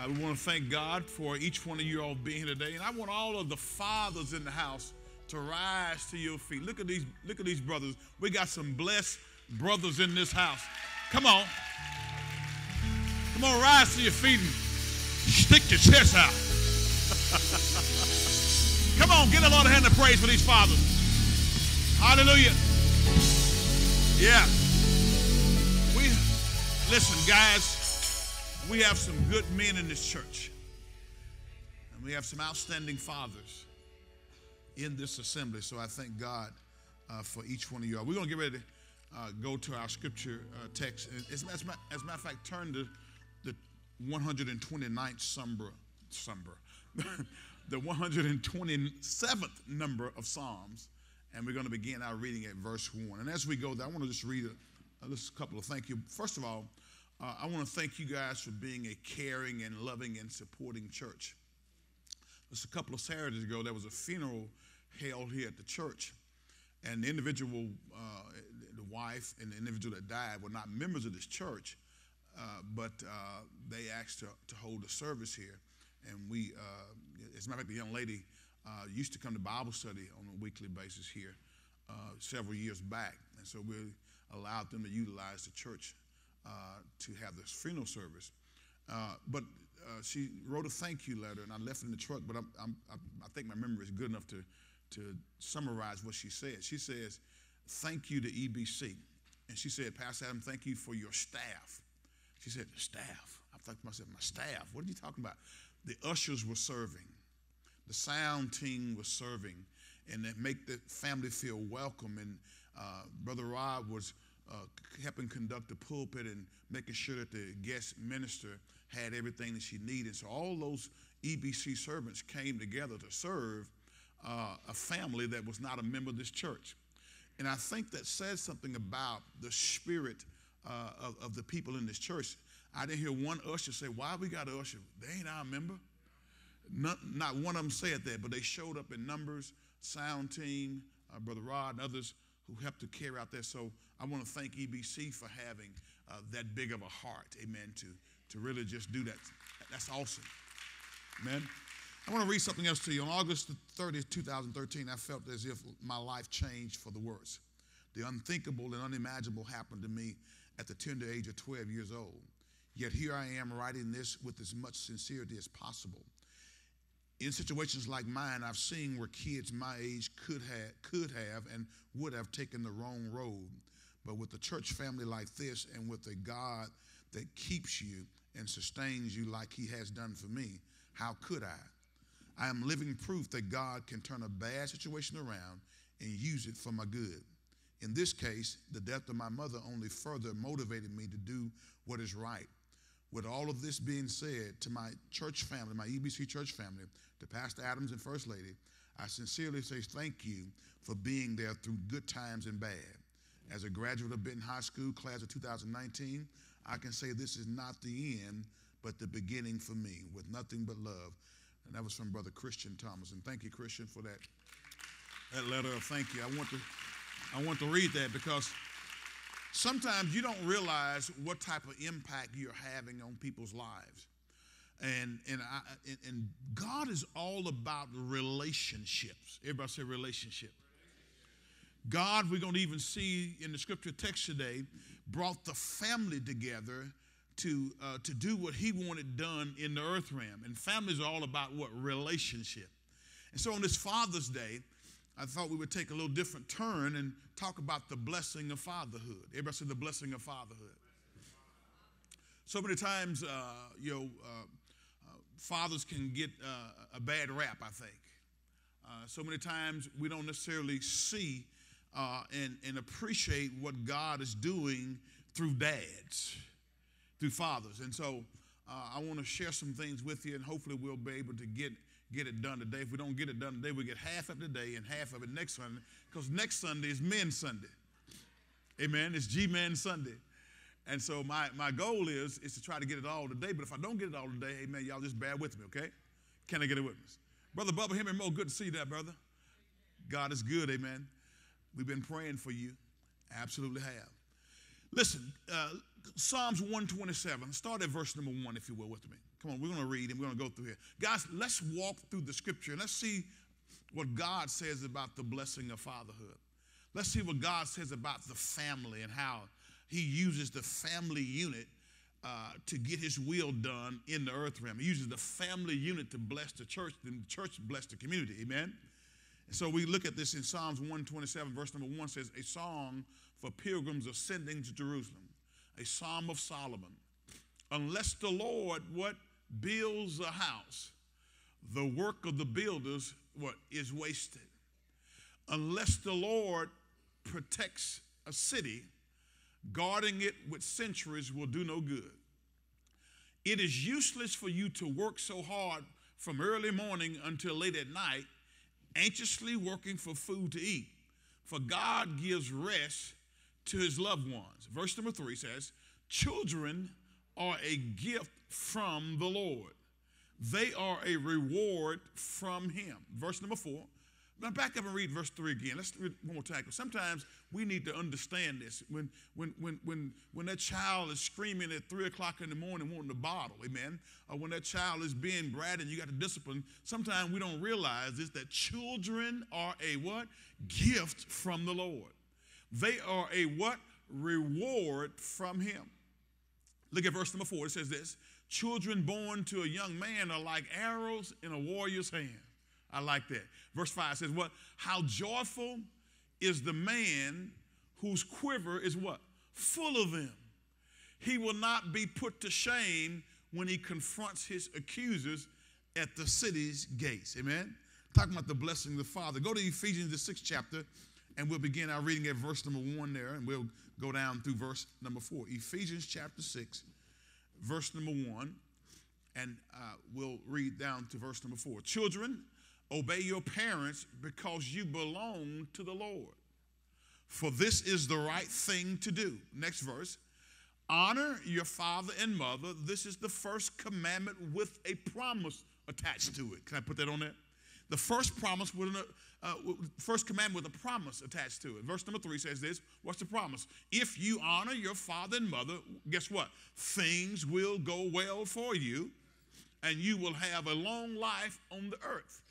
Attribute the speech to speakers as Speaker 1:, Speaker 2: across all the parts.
Speaker 1: Uh, we want to thank God for each one of you all being here today. And I want all of the fathers in the house to rise to your feet. Look at these, look at these brothers. We got some blessed brothers in this house. Come on. Come on, rise to your feet and stick your chest out. Come on, get a lot of hand of praise for these fathers. Hallelujah. Yeah. We listen, guys. We have some good men in this church. And we have some outstanding fathers in this assembly. So I thank God uh, for each one of y'all. We're going to get ready to uh, go to our scripture uh, text. As, as, as, a matter of fact, turn to the 129th Sumber, Sumber, the 127th number of Psalms. And we're going to begin our reading at verse 1. And as we go there, I want to just read a, a couple of thank you. First of all, uh, I want to thank you guys for being a caring and loving and supporting church. Just a couple of Saturdays ago, there was a funeral held here at the church, and the individual, uh, the wife and the individual that died were not members of this church, uh, but uh, they asked to, to, hold a service here. And we, uh, as a matter of fact, the young lady uh, used to come to Bible study on a weekly basis here several years back. And so we allowed them to utilize the church uh, to have this funeral service. Uh, but uh, she wrote a thank you letter, and I left it in the truck. But I'm, I'm, i think my memory is good enough to, to summarize what she said. She says, Thank you to EBC. And she said, Pastor Adam, thank you for your staff. She said, Staff. I thought to myself, My staff? What are you talking about? The ushers were serving, the sound team was serving, and that make the family feel welcome. And uh, Brother Rod was uh, helping conduct the pulpit and making sure that the guest minister had everything that she needed. So all those EBC servants came together to serve uh, a family that was not a member of this church. And I think that says something about the spirit uh, of, of, the people in this church. I didn't hear one usher say, Why we got an usher? They ain't our member. Not, not one of them said that, but they showed up in numbers, sound team, uh, Brother Rod, and others who helped to carry out that. So I want to thank EBC for having uh, that big of a heart, amen, to, to really just do that. That's awesome. Amen. I want to read something else to you. On August 30th, 2013, I felt as if my life changed for the worse. The unthinkable and unimaginable happened to me at the tender age of 12 years old. Yet here I am writing this with as much sincerity as possible. In situations like mine, I've seen where kids my age could have, could have and would have taken the wrong road but with a church family like this and with a God that keeps you and sustains you like he has done for me, how could I? I am living proof that God can turn a bad situation around and use it for my good. In this case, the death of my mother only further motivated me to do what is right. With all of this being said, to my church family, my EBC church family, to Pastor Adams and First Lady, I sincerely say thank you for being there through good times and bad. As a graduate of Benton High School, class of 2019, I can say this is not the end, but the beginning for me with nothing but love. And that was from Brother Christian Thomas. And thank you, Christian, for that, that letter of thank you. I want to I want to read that because sometimes you don't realize what type of impact you're having on people's lives. And, and, I, and God is all about relationships. Everybody say relationship. God, we're going to even see in the scripture text today, brought the family together to, uh, to do what he wanted done in the earth realm. And families are all about what? Relationship. And so on this Father's Day, I thought we would take a little different turn and talk about the blessing of fatherhood. Everybody say the blessing of fatherhood. So many times, uh, you know, uh, uh fathers can get uh, a bad rap, I think. Uh, so many times we don't necessarily see uh, and, and appreciate what God is doing through dads, through fathers. And so uh, I want to share some things with you, and hopefully we'll be able to get, get it done today. If we don't get it done today, we get half of it today and half of it next Sunday, because next Sunday is Men's Sunday. Amen. It's G Man Sunday. And so my, my goal is, is to try to get it all today. But if I don't get it all today, amen, y'all just bear with me, okay? Can I get a witness? Brother Bubba, him and Mo, good to see you there, brother. God is good, amen. We've been praying for you. Absolutely have. Listen, uh, Psalms 127. Start at verse number one, if you will, with me. Come on, we're going to read and we're going to go through here. Guys, let's walk through the scripture and let's see what God says about the blessing of fatherhood. Let's see what God says about the family and how He uses the family unit uh, to get His will done in the earth realm. He uses the family unit to bless the church, and the church bless the community. Amen. So we look at this in Psalms 127, verse number one says, A song for pilgrims ascending to Jerusalem, a psalm of Solomon. Unless the Lord, what? Builds a house, the work of the builders, what? Is wasted. Unless the Lord protects a city, guarding it with centuries will do no good. It is useless for you to work so hard from early morning until late at night, anxiously working for food to eat. For God gives rest to his loved ones. Verse number three says, Children are a gift from the Lord, they are a reward from him. Verse number four, now back up and read verse 3 again. Let's read one more time. Sometimes we need to understand this. When, when, when, when, when that child is screaming at 3 o'clock in the morning wanting a bottle, amen, or when that child is being bratty and you got to discipline, sometimes we don't realize this, that children are a what? Gift from the Lord. They are a what? Reward from him. Look at verse number 4. It says this, Children born to a young man are like arrows in a warrior's hand. I like that. Verse 5 says, What? How joyful is the man whose quiver is what? Full of them. He will not be put to shame when he confronts his accusers at the city's gates. Amen. Talking about the blessing of the Father. Go to Ephesians, the sixth chapter, and we'll begin our reading at verse number one there, and we'll go down through verse number four. Ephesians chapter 6, verse number one, and uh, we'll read down to verse number four. Children, Obey your parents because you belong to the Lord. For this is the right thing to do. Next verse. Honor your father and mother. This is the first commandment with a promise attached to it. Can I put that on there? The first promise with a uh, first commandment with a promise attached to it. Verse number three says this. What's the promise? If you honor your father and mother, guess what? Things will go well for you, and you will have a long life on the earth.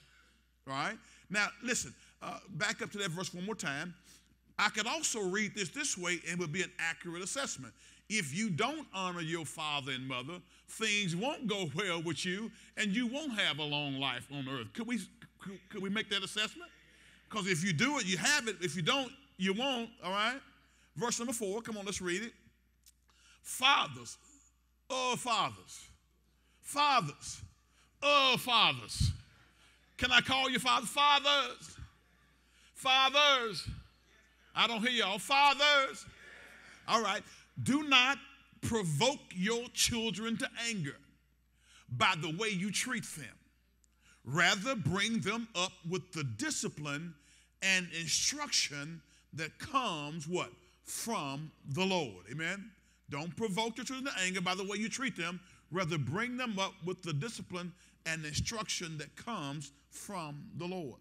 Speaker 1: Right Now, listen, uh, back up to that verse one more time. I could also read this this way and it would be an accurate assessment. If you don't honor your father and mother, things won't go well with you and you won't have a long life on earth. Could we, could, could we make that assessment? Because if you do it, you have it. If you don't, you won't, all right? Verse number four, come on, let's read it. Fathers, oh, fathers, fathers, oh, fathers. Can I call you father? Fathers. Fathers. I don't hear y'all. Fathers. All right. Do not provoke your children to anger by the way you treat them. Rather, bring them up with the discipline and instruction that comes what? From the Lord. Amen. Don't provoke your children to anger by the way you treat them. Rather, bring them up with the discipline and instruction that comes from the Lord.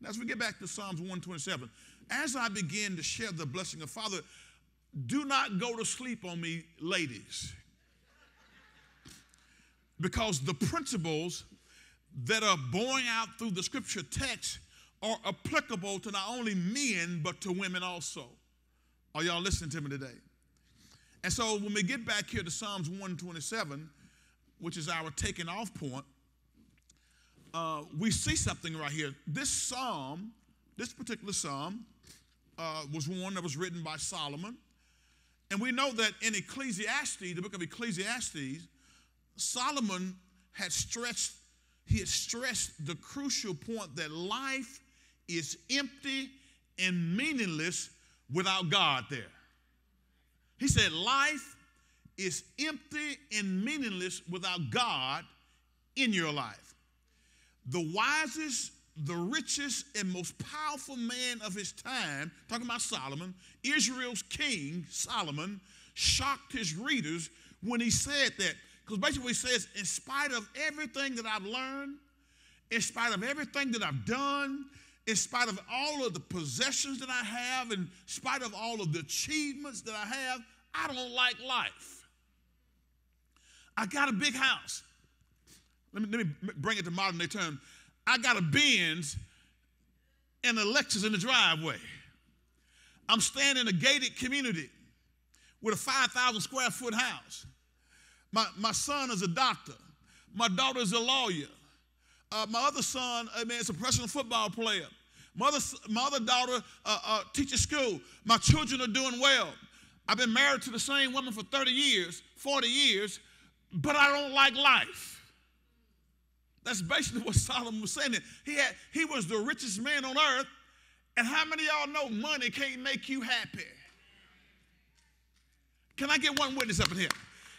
Speaker 1: Now, as we get back to Psalms 127, as I begin to share the blessing of Father, do not go to sleep on me, ladies. Because the principles that are borne out through the scripture text are applicable to not only men, but to women also. Are y'all listening to me today? And so when we get back here to Psalms 127, which is our taking off point, uh, we see something right here. This psalm, this particular psalm, uh, was one that was written by Solomon. And we know that in Ecclesiastes, the book of Ecclesiastes, Solomon had stressed, he had stressed the crucial point that life is empty and meaningless without God there. He said, Life is empty and meaningless without God in your life the wisest, the richest, and most powerful man of his time, talking about Solomon, Israel's king, Solomon, shocked his readers when he said that. Because basically, he says, in spite of everything that I've learned, in spite of everything that I've done, in spite of all of the possessions that I have, in spite of all of the achievements that I have, I don't like life. I got a big house. Let me, let me bring it to modern day terms. I got a Benz and a Lexus in the driveway. I'm staying in a gated community with a 5,000 square foot house. My, my son is a doctor. My daughter is a lawyer. Uh, my other son, I mean, is a professional football player. My other, my other daughter uh, uh, teaches school. My children are doing well. I've been married to the same woman for 30 years, 40 years, but I don't like life. That's basically what Solomon was saying. He, had, he was the richest man on earth, and how many y'all know money can't make you happy? Can I get one witness up in here?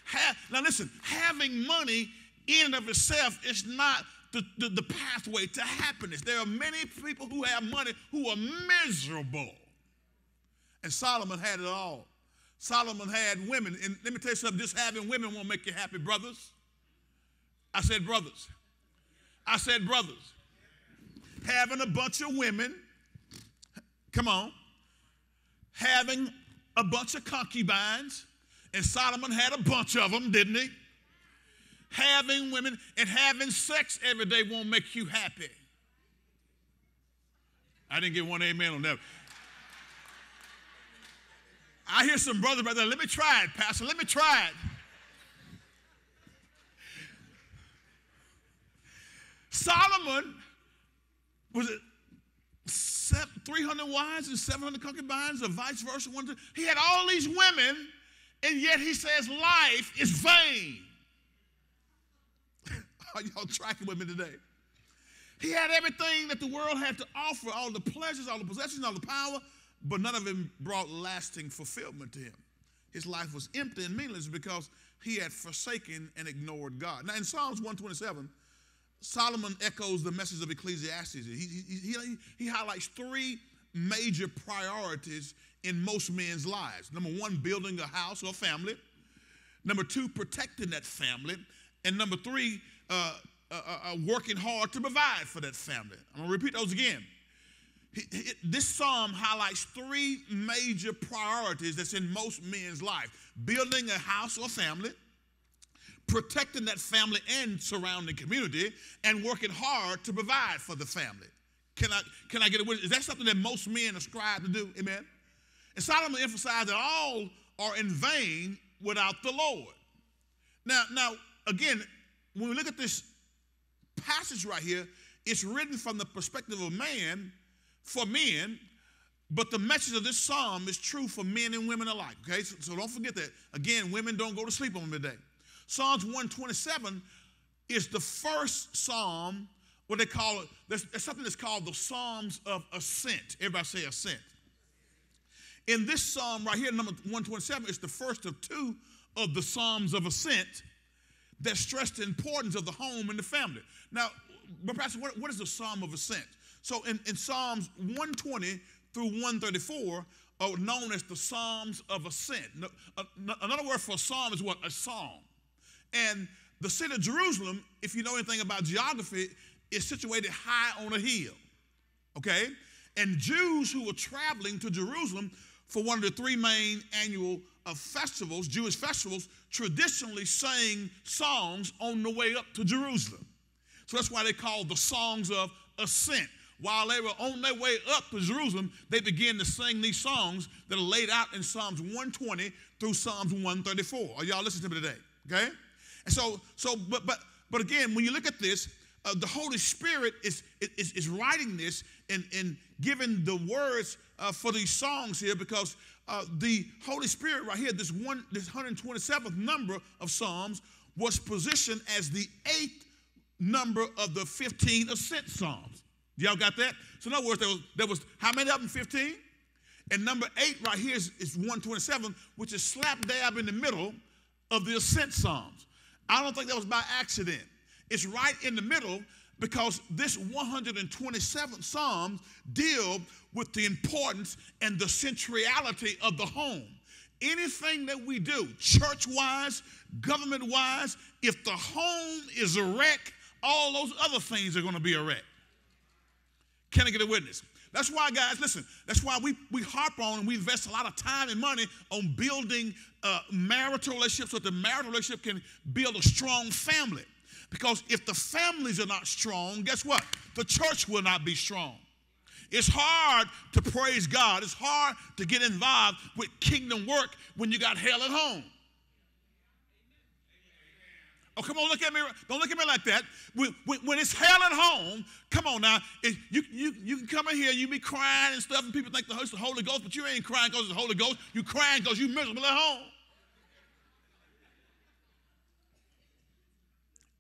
Speaker 1: Ha- now listen, having money in and of itself is not the, the, the, pathway to happiness. There are many people who have money who are miserable. And Solomon had it all. Solomon had women. And let me tell you something, just having women won't make you happy, brothers. I said, brothers. I said, brothers. Having a bunch of women, come on, having a bunch of concubines, and Solomon had a bunch of them, didn't he? Having women and having sex every day won't make you happy. I didn't get one amen on that. I hear some brother brother. Let me try it, Pastor. Let me try it. Solomon was it 300 wives and 700 concubines, or vice versa. He had all these women, and yet he says life is vain. Are y'all tracking with me today? He had everything that the world had to offer all the pleasures, all the possessions, all the power, but none of them brought lasting fulfillment to him. His life was empty and meaningless because he had forsaken and ignored God. Now, in Psalms 127, Solomon echoes the message of Ecclesiastes. He, he, he, he highlights three major priorities in most men's lives. Number one, building a house or a family. Number two, protecting that family. And number three, uh, uh, uh, uh working hard to provide for that family. I'm going to repeat those again. this psalm highlights three major priorities that's in most men's life building a house or family, protecting that family and surrounding community, and working hard to provide for the family. Can I, can I get a witness? Is that something that most men ascribe to do? Amen. And Solomon emphasized that all are in vain without the Lord. Now, now again, when we look at this passage right here, it's written from the perspective of man for men, but the message of this psalm is true for men and women alike. Okay, so, so don't forget that. Again, women don't go to sleep on midday. Psalms 127 is the first psalm, what they call it, there's, there's something that's called the Psalms of Ascent. Everybody say ascent. In this psalm right here, number 127, is the first of two of the Psalms of Ascent that stress the importance of the home and the family. Now, but Pastor, what, what is the Psalm of Ascent? So in, in Psalms 120 through 134 are known as the Psalms of Ascent. Uh, another word for a psalm is what? A song. And the city of Jerusalem, if you know anything about geography, is situated high on a hill. Okay? And Jews who were traveling to Jerusalem for one of the three main annual uh, festivals, Jewish festivals, traditionally sang songs on the way up to Jerusalem. So that's why they call the songs of ascent. While they were on their way up to Jerusalem, they began to sing these songs that are laid out in Psalms 120 through Psalms 134. Are y'all listening to me today? Okay? And so, so, but, but, but again, when you look at this, uh, the Holy Spirit is, is, is writing this and, and giving the words uh, for these songs here because uh, the Holy Spirit right here, this one, this 127th number of Psalms, was positioned as the eighth number of the 15 ascent Psalms. Y'all got that? So in other words, there was, there was how many of them? 15? And number eight right here is, is 127, which is slap dab in the middle of the ascent Psalms. I don't think that was by accident. It's right in the middle because this 127th Psalm deal with the importance and the centrality of the home. Anything that we do, church wise, government wise, if the home is a wreck, all those other things are going to be a wreck. Can I get a witness? That's why, guys, listen, that's why we, we harp on and we invest a lot of time and money on building uh, marital relationships so that the marital relationship can build a strong family. Because if the families are not strong, guess what? The church will not be strong. It's hard to praise God. It's hard to get involved with kingdom work when you got hell at home. Oh, come on, look at me. Don't look at me like that. When, when, it's hell at home, come on now. You, you, you can come in here, you be crying and stuff, and people think the the Holy Ghost, but you ain't crying because it's the Holy Ghost. You crying because you miserable at home.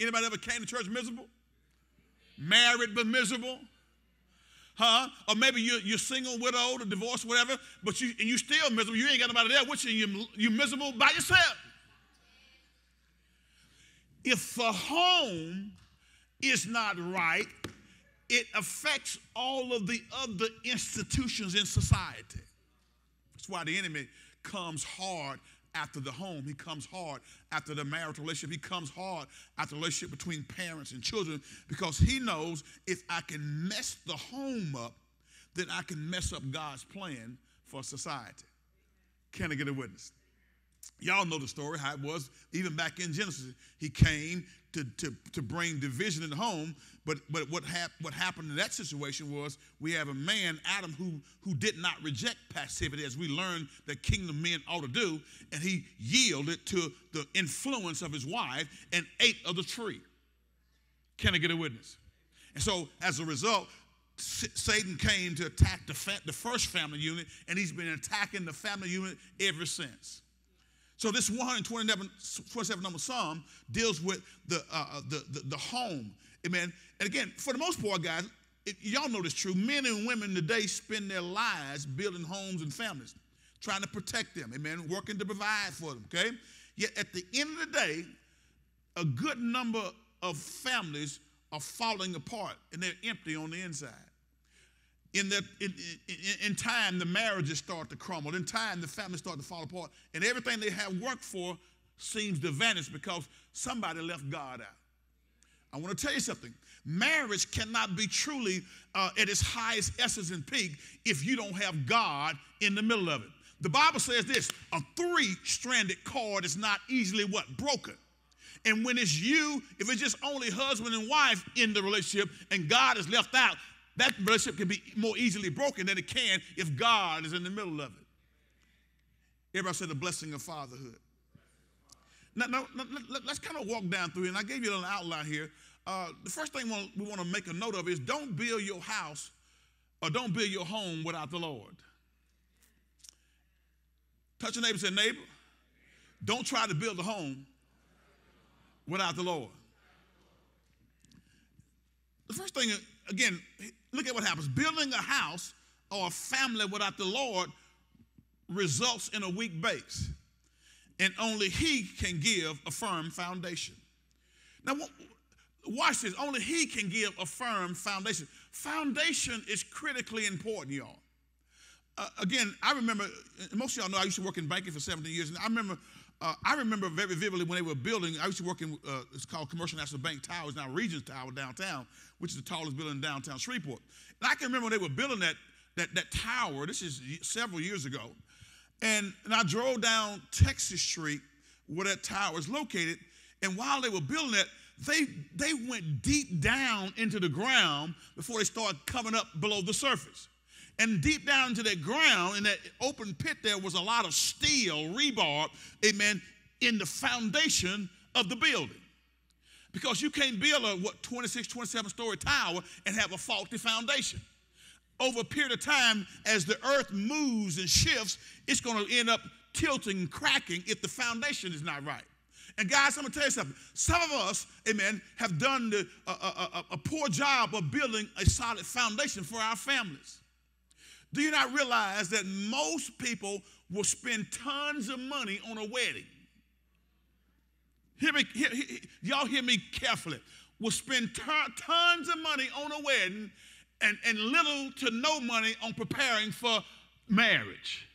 Speaker 1: Anybody ever came to church miserable? Married but miserable? Huh? Or maybe you're, you're single, widowed, or divorced, whatever, but you and you still miserable. You ain't got nobody there with you, you you're miserable by yourself. If the home is not right, it affects all of the other institutions in society. That's why the enemy comes hard after the home. He comes hard after the marital relationship. He comes hard after the relationship between parents and children because he knows if I can mess the home up, then I can mess up God's plan for society. Can I get a witness? Y'all know the story, how it was even back in Genesis. He came to, to, to bring division in the home, but, but what, hap- what happened in that situation was we have a man, Adam, who, who did not reject passivity as we learned that kingdom men ought to do, and he yielded to the influence of his wife and ate of the tree. Can I get a witness? And so as a result, Satan came to attack the, fa- the first family unit, and he's been attacking the family unit ever since. So this 127 number Psalm deals with the, uh, uh, the, the, the, home. Amen. And again, for the most part, guys, it, y'all know this true. Men and women today spend their lives building homes and families, trying to protect them. Amen. Working to provide for them. Okay. Yet at the end of the day, a good number of families are falling apart and they're empty on the inside in, the, in, in, in, time, the marriages start to crumble. In time, the families start to fall apart. And everything they have worked for seems to vanish because somebody left God out. I want to tell you something. Marriage cannot be truly uh, at its highest essence and peak if you don't have God in the middle of it. The Bible says this a three stranded cord is not easily what? Broken. And when it's you, if it's just only husband and wife in the relationship and God is left out, that relationship can be more easily broken than it can if God is in the middle of it. Everybody said the blessing of fatherhood. Now, now, now let's kind of walk down through it. And I gave you a little outline here. Uh, the first thing we want to make a note of is don't build your house or don't build your home without the Lord. Touch your neighbor and say, neighbor, don't try to build a home without the Lord. The first thing, again, look at what happens. Building a house or a family without the Lord results in a weak base. And only He can give a firm foundation. Now, watch this. Only He can give a firm foundation. Foundation is critically important, y'all. Uh, again, I remember, most of y'all know I used to work in banking for 17 years, and I remember uh, I remember very vividly when they were building, I used to work in, uh, it's called Commercial National Bank Towers, now Regions Tower downtown, which is the tallest building in downtown Shreveport. And I can remember when they were building that, that, that tower, this is several years ago, and, and I drove down Texas Street where that tower is located, and while they were building it, they, they went deep down into the ground before they started coming up below the surface. And deep down into that ground, in that open pit, there was a lot of steel, rebar, amen, in the foundation of the building. Because you can't build a, what, 26, 27 story tower and have a faulty foundation. Over a period of time, as the earth moves and shifts, it's going to end up tilting and cracking if the foundation is not right. And guys, I'm gonna tell you something. Some of us, amen, have done the, a, a, a poor job of building a solid foundation for our families. Do you not realize that most people will spend tons of money on a wedding? Hear me, hear, hear, y'all hear me carefully. Will spend tons of money on a wedding and, and little to no money on preparing for marriage.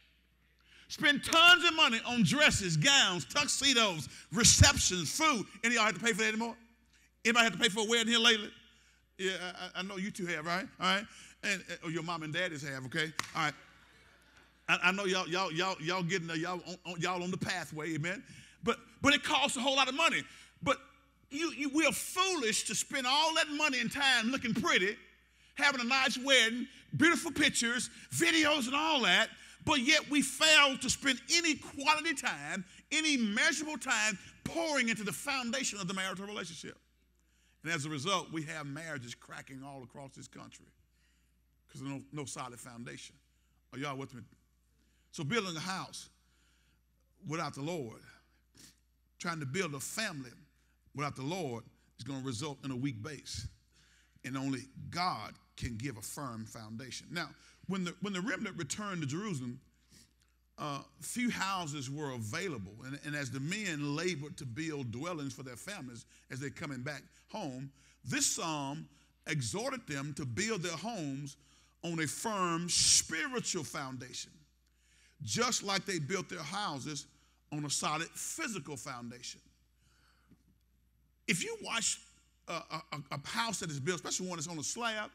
Speaker 1: Spend tons of money on dresses, gowns, tuxedos, receptions, food. Any y'all have to pay for that anymore? Anybody have to pay for a wedding here lately? Yeah, I, I, know you two have, right? All right, and or your mom and daddies have, okay? All right. I, I know y'all, y'all, y'all, y'all getting uh, y'all on, on, y'all on the pathway, amen. But but it costs a whole lot of money. But you, you we are foolish to spend all that money and time looking pretty, having a nice wedding, beautiful pictures, videos, and all that. But yet we fail to spend any quality time, any measurable time pouring into the foundation of the marital relationship. And as a result, we have marriages cracking all across this country because of no, no solid foundation. Are y'all with me? So, building a house without the Lord, trying to build a family without the Lord, is going to result in a weak base. And only God can give a firm foundation. Now, when the, when the remnant returned to Jerusalem, uh, few houses were available. And, and, as the men labored to build dwellings for their families as they're coming back home, this psalm exhorted them to build their homes on a firm spiritual foundation, just like they built their houses on a solid physical foundation. If you watch a, a, a house that is built, especially one that's on a slab,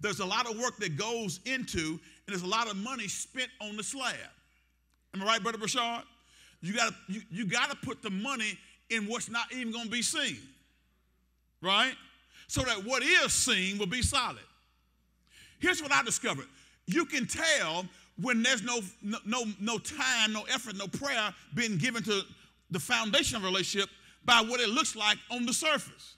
Speaker 1: there's a lot of work that goes into, and there's a lot of money spent on the slab. Am I right, Brother Brashard? You gotta, you, you gotta put the money in what's not even gonna be seen. Right? So that what is seen will be solid. Here's what I discovered. You can tell when there's no, no, no time, no effort, no prayer being given to the foundation of relationship by what it looks like on the surface.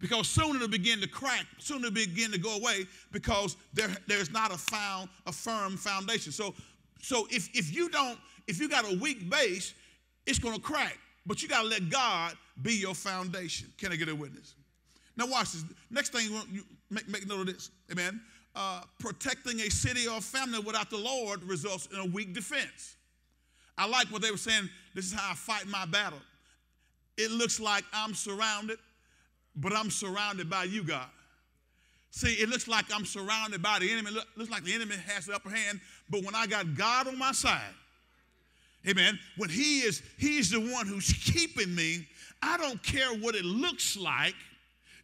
Speaker 1: Because soon it'll begin to crack, soon it'll begin to go away because there, there's not a found, a firm foundation. So, so if, if you don't, if you got a weak base, it's gonna crack. But you gotta let God be your foundation. Can I get a witness? Now watch this. Next thing you make, make note of this. Amen. Uh, protecting a city or family without the Lord results in a weak defense. I like what they were saying. This is how I fight my battle. It looks like I'm surrounded, but I'm surrounded by you, God. See, it looks like I'm surrounded by the enemy. It looks like the enemy has the upper hand, but when I got God on my side, amen, when He is He's the one who's keeping me, I don't care what it looks like,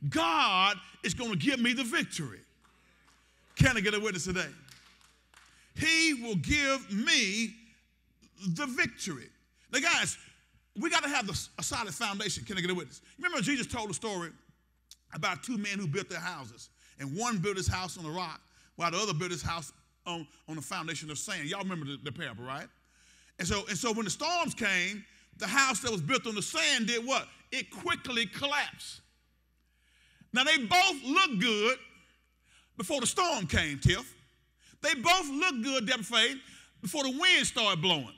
Speaker 1: God is going to give me the victory. Can I get a witness today? He will give me the victory. Now, guys, we got to have a solid foundation. Can I get a witness? Remember, Jesus told a story about two men who built their houses, and one built his house on a rock, while the other built his house on, on the foundation of sand. Y'all remember the, the parable, right? And so, and so when the storms came, the house that was built on the sand did what? It quickly collapsed. Now they both looked good before the storm came, Tiff. They both looked good, Deborah Faith, before the wind started blowing.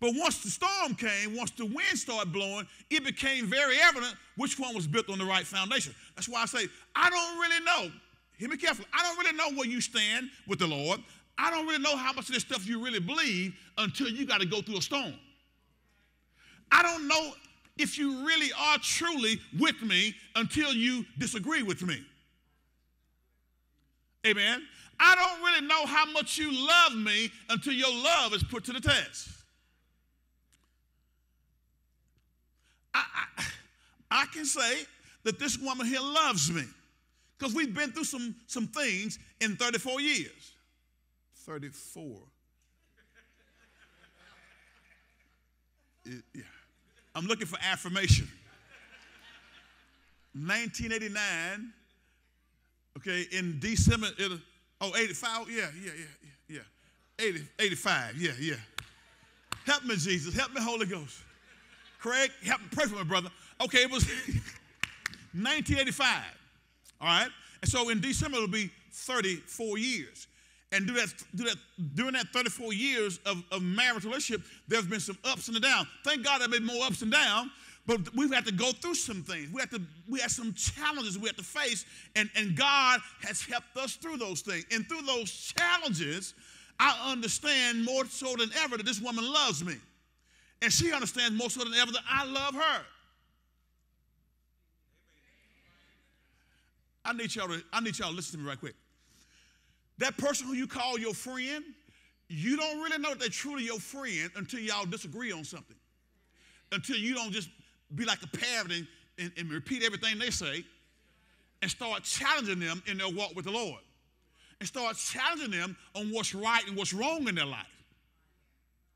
Speaker 1: But once the storm came, once the wind started blowing, it became very evident which one was built on the right foundation. That's why I say, I don't really know. Hear me carefully. I don't really know where you stand with the Lord. I don't really know how much of this stuff you really believe until you got to go through a storm. I don't know if you really are truly with me until you disagree with me. Amen. I don't really know how much you love me until your love is put to the test. I, I, I can say that this woman here loves me because we've been through some, some things in 34 years. 34. It, yeah. I'm looking for affirmation. 1989, okay, in December, it, oh, 85, yeah, yeah, yeah, yeah, 80, 85, yeah, yeah. Help me, Jesus. Help me, Holy Ghost. Craig, help me pray for my brother. Okay, it was 1985. All right? And so in December, it'll be 34 years. And do that, do that, during that 34 years of, of marital relationship, there's been some ups and downs. Thank God there have been more ups and downs, but we've had to go through some things. We have to, we have some challenges we have to face, and, and God has helped us through those things. And through those challenges, I understand more so than ever that this woman loves me. And she understands more so than ever that I love her. I need y'all to, I need y'all to listen to me right quick. That person who you call your friend, you don't really know that they're truly your friend until y'all disagree on something. Until you don't just be like a parrot and, and, and repeat everything they say. and start challenging them in their walk with the Lord and start challenging them on what's right and what's wrong in their life.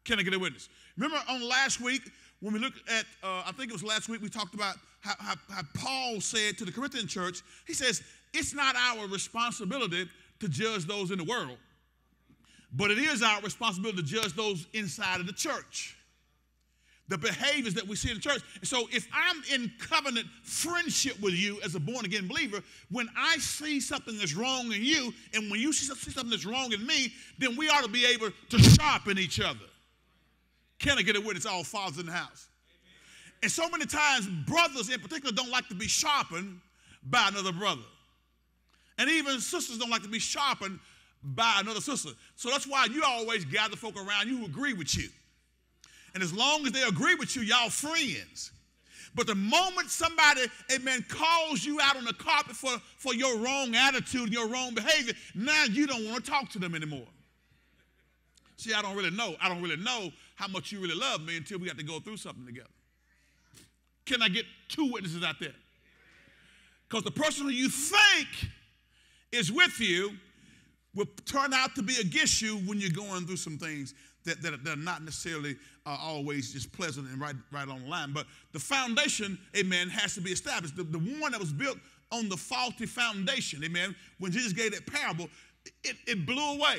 Speaker 1: Can I get a witness? Remember on last week when we looked at, uh, I think it was last week, we talked about how, how, how Paul said to the Corinthian church, he says, it's not our responsibility to judge those in the world, but it is our responsibility to judge those inside of the church the behaviors that we see in the church. So if I'm in covenant friendship with you as a born again believer, when I see something that's wrong in you, and when you see something that's wrong in me, then we ought to be able to sharpen each other. Can I get it? a witness? All fathers in the house. And so many times, brothers in particular don't like to be sharpened by another brother. And even sisters don't like to be sharpened by another sister. So that's why you always gather folk around you who agree with you. And as long as they agree with you, y'all friends. But the moment somebody, amen, calls you out on the carpet for, for your wrong attitude your wrong behavior, now you don't want to talk to them anymore. See, I don't really know. I don't really know how much you really love me until we got to go through something together. Can I get two witnesses out there? Because the person who you think is with you will turn out to be against you when you're going through some things that, that are not necessarily uh, always just pleasant and right, right on the line. But the foundation, amen, has to be established. The, the one that was built on the faulty foundation, amen, when Jesus gave that parable, it, it blew away.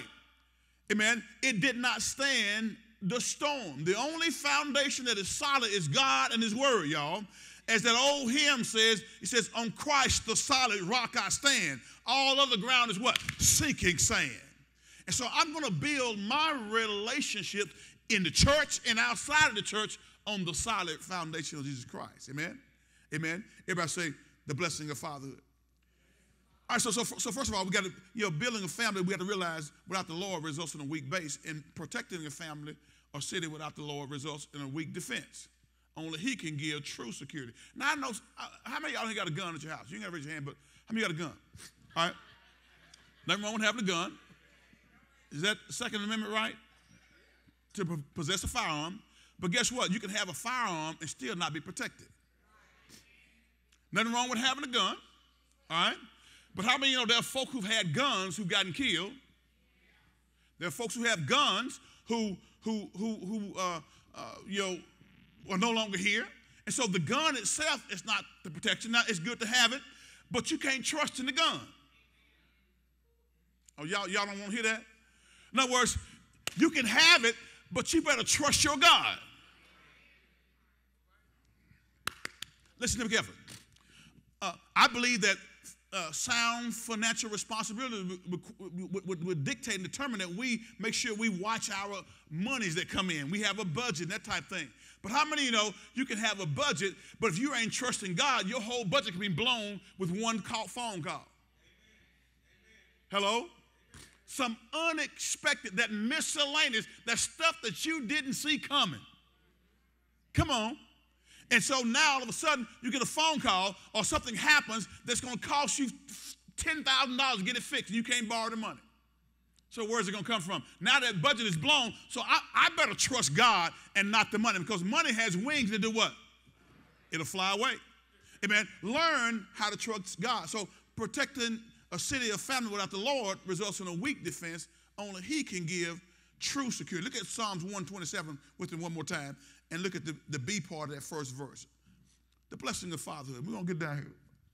Speaker 1: Amen. It did not stand the storm. The only foundation that is solid is God and His Word, y'all. As that old hymn says, it says, On Christ the solid rock I stand. All other ground is what? Sinking sand. And so I'm going to build my relationship in the church and outside of the church on the solid foundation of Jesus Christ. Amen? Amen? Everybody say the blessing of fatherhood. All right, so, so, so first of all, we got to, you know, building a family, we got to realize without the Lord results in a weak base, and protecting a family or city without the Lord results in a weak defense. Only He can give true security. Now, I know, uh, how many y'all got a gun at your house? You ain't got to raise your hand, but how many got a gun? All right? Nothing wrong with having a gun. Is that Second Amendment right? To possess a firearm. But guess what? You can have a firearm and still not be protected. Nothing wrong with having a gun. All right? But how many you know there are folk who've had guns who've gotten killed? There are folks who have guns who who who who uh, uh, you know are no longer here. And so the gun itself is not the protection. Now it's good to have it, but you can't trust in the gun. Oh, y'all, y'all don't want to hear that? In other words, you can have it, but you better trust your God. Listen to me carefully. Uh, I believe that uh, sound financial responsibility would, would, would, dictate and determine that we make sure we watch our monies that come in. We have a budget, that type thing. But how many you know you can have a budget, but if you ain't trusting God, your whole budget can be blown with one call, phone call? Hello? Some unexpected, that miscellaneous, that stuff that you didn't see coming. Come on. And so now all of a sudden you get a phone call or something happens that's going to cost you $10,000 to get it fixed and you can't borrow the money. So where's it going to come from? Now that budget is blown, so I, I better trust God and not the money because money has wings to do what? It'll fly away. Amen. Learn how to trust God. So protecting a city of family without the Lord results in a weak defense. Only He can give true security. Look at Psalms 127 with it one more time and look at the, the B part of that first verse. The blessing of fatherhood. We're going to get down here.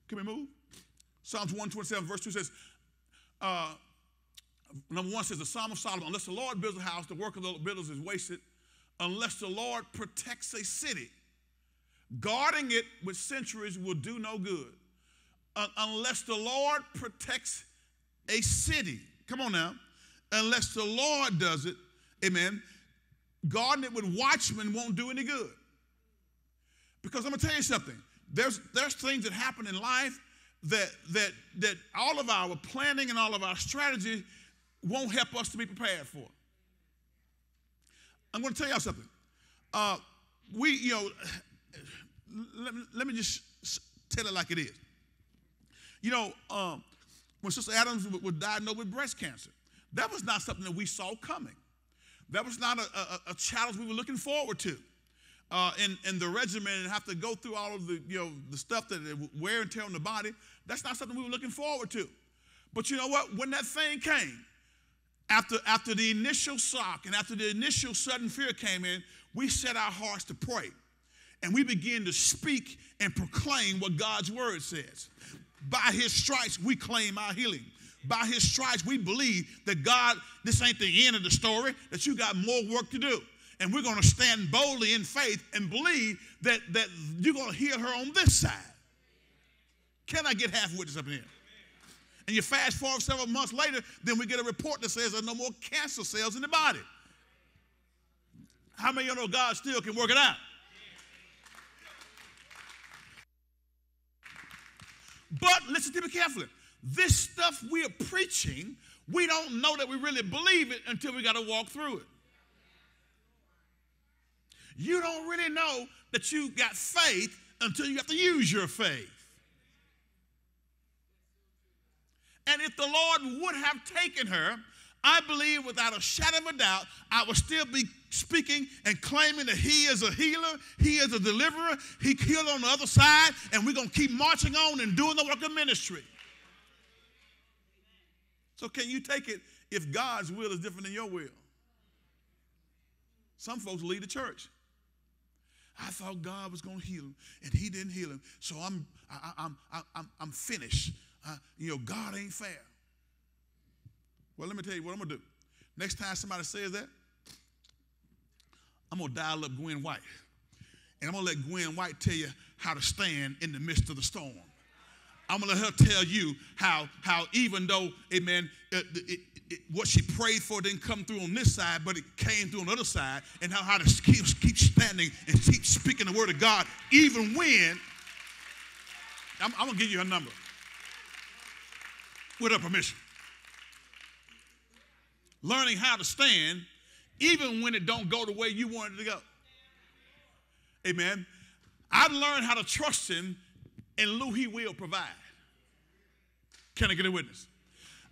Speaker 1: Can we move? Psalms 127, verse 2 says, uh, number one says, the Psalm of Solomon, unless the Lord builds a house, the work of the builders is wasted. Unless the Lord protects a city, guarding it with centuries will do no good uh, unless the Lord protects a city. Come on now. Unless the Lord does it, amen, guarding it with watchmen won't do any good. Because I'm gonna tell you something. There's there's things that happen in life that that that all of our planning and all of our strategy won't help us to be prepared for. I'm going to tell y'all something. Uh, we, you know, let, let me just tell it like it is. You know, um, when Sister Adams was diagnosed with breast cancer, that was not something that we saw coming. That was not a, a, a challenge we were looking forward to. uh, in, in the regimen and have to go through all of the, you know, the stuff that wear and tear on the body. That's not something we were looking forward to. But you know what? When that thing came, after, after the initial shock and after the initial sudden fear came in, we set our hearts to pray. And we began to speak and proclaim what God's word says. By his stripes, we claim our healing. By his stripes, we believe that God, this ain't the end of the story, that you got more work to do. And we're going to stand boldly in faith and believe that, that you're going to heal her on this side. Can I get half witness up in here? And you fast forward several months later, then we get a report that says there's no more cancer cells in the body. How many of you know God still can work it out? But listen to me carefully. This stuff we are preaching, we don't know that we really believe it until we got to walk through it. You don't really know that you got faith until you have to use your faith. And if the Lord would have taken her, I believe without a shadow of a doubt, I would still be speaking and claiming that He is a healer, He is a deliverer, He healed on the other side, and we're going to keep marching on and doing the work of ministry. So, can you take it if God's will is different than your will? Some folks leave the church. I thought God was going to heal him, and He didn't heal him. So I'm, I, am i I'm, I'm finished. Uh, you know, God ain't fair. Well, let me tell you what I'm going to do. Next time somebody says that, I'm going to dial up Gwen White. And I'm going to let Gwen White tell you how to stand in the midst of the storm. I'm going to let her tell you how, how even though, amen, uh, it, it, it, what she prayed for didn't come through on this side, but it came through on the other side, and how, how to keep, keep standing and keep speaking the word of God, even when, I'm, I'm going to give you her number with her permission. Learning how to stand even when it don't go the way you want it to go. Amen. I've learned how to trust him and Lou, he will provide. Can I get a witness?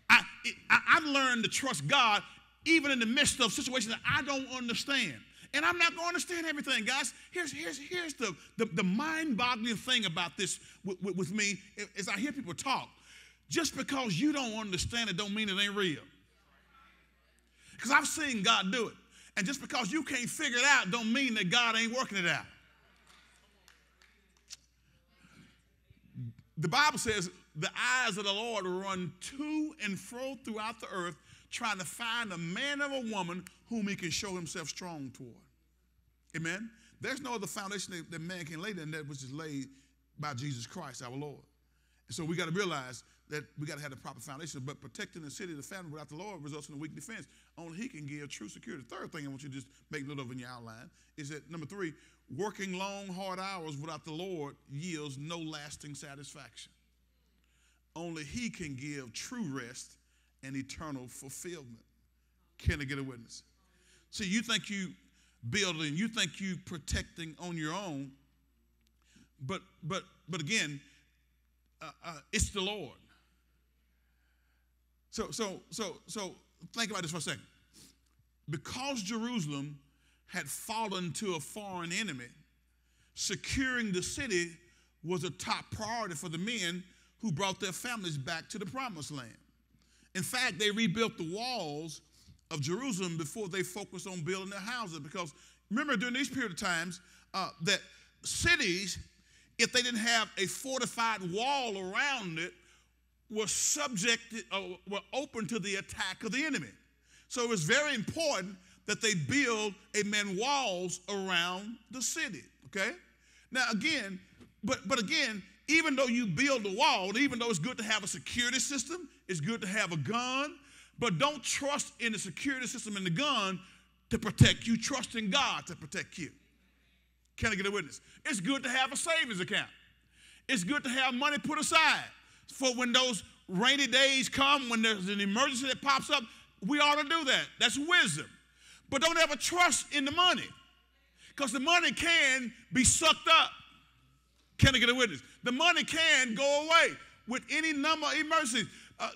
Speaker 1: I, I, I've learned to trust God even in the midst of situations that I don't understand. And I'm not going to understand everything, guys. Here's, here's, here's the, the, the mind-boggling thing about this with, with, with me as I hear people talk. Just because you don't understand it don't mean it ain't real. Because I've seen God do it. And just because you can't figure it out don't mean that God ain't working it out. The Bible says the eyes of the Lord run to and fro throughout the earth, trying to find a man or a woman whom he can show himself strong toward. Amen. There's no other foundation that, that man can lay than that which is laid by Jesus Christ, our Lord. And so we got to realize that we got to have the proper foundation. But protecting the city, the family without the Lord results in a weak defense. Only He can give true security. The third thing I want you to just make note of in your outline is that number three, working long, hard hours without the Lord yields no lasting satisfaction. Only He can give true rest and eternal fulfillment. Can I get a witness? See, you think you building, you think you protecting on your own, but but but again, uh, uh, it's the Lord. So, so, so, so think about this for a second. Because Jerusalem had fallen to a foreign enemy, securing the city was a top priority for the men who brought their families back to the promised land. In fact, they rebuilt the walls of Jerusalem before they focused on building their houses. Because remember, during these period of times, uh, that cities, if they didn't have a fortified wall around it, were subjected or uh, were open to the attack of the enemy. So it was very important that they build, amen, walls around the city. Okay? Now again, but but again, even though you build a wall, even though it's good to have a security system, it's good to have a gun, but don't trust in the security system and the gun to protect you. Trust in God to protect you. Can I get a witness? It's good to have a savings account. It's good to have money put aside for when those rainy days come, when there's an emergency that pops up, we ought to do that. That's wisdom. But don't ever trust in the money because the money can be sucked up. Can I get a witness? The money can go away with any number of emergencies. Uh,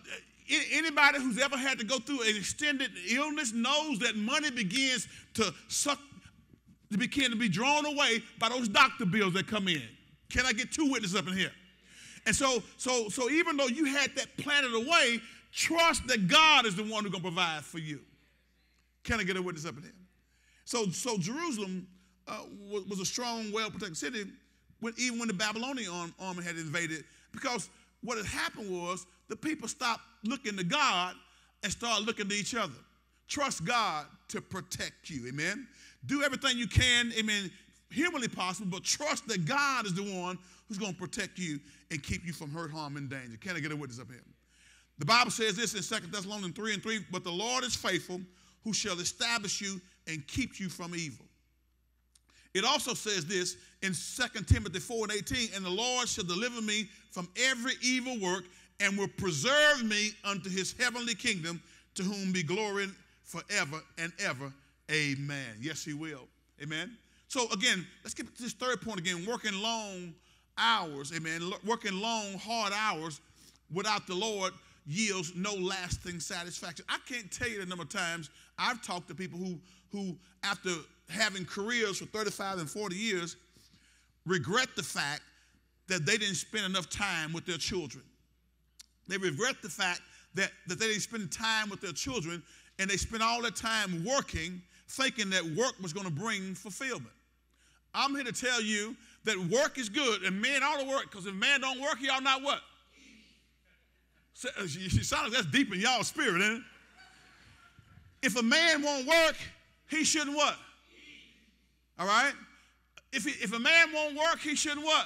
Speaker 1: anybody who's ever had to go through an extended illness knows that money begins to suck to begin to be drawn away by those doctor bills that come in. Can I get two witnesses up in here? And so, so, so even though you had that planted away, trust that God is the one who's gonna provide for you. Can I get a witness up in here? So, so Jerusalem uh, was, was, a strong, well-protected city, when, even when the Babylonian army had invaded, because what had happened was the people stopped looking to God and started looking to each other. Trust God to protect you, amen. Do everything you can, amen, humanly possible, but trust that God is the one who's going to protect you and keep you from hurt, harm, and danger. Can I get a witness up here? The Bible says this in 2 Thessalonians 3 and 3 But the Lord is faithful, who shall establish you and keep you from evil. It also says this in 2 Timothy 4 and 18 And the Lord shall deliver me from every evil work and will preserve me unto his heavenly kingdom, to whom be glory forever and ever. Amen. Yes, he will. Amen. So again, let's get to this third point again. Working long hours, amen. Working long, hard hours without the Lord yields no lasting satisfaction. I can't tell you the number of times I've talked to people who, who after having careers for 35 and 40 years, regret the fact that they didn't spend enough time with their children. They regret the fact that, that they didn't spend time with their children and they spent all their time working, thinking that work was going to bring fulfillment. I'm here to tell you that work is good and men ought to work because if man don't work, y'all not what? You uh, sound like that's deep in y'all spirit, isn't it? If a man won't work, he shouldn't what? All right? If, he, if a man won't work, he shouldn't what?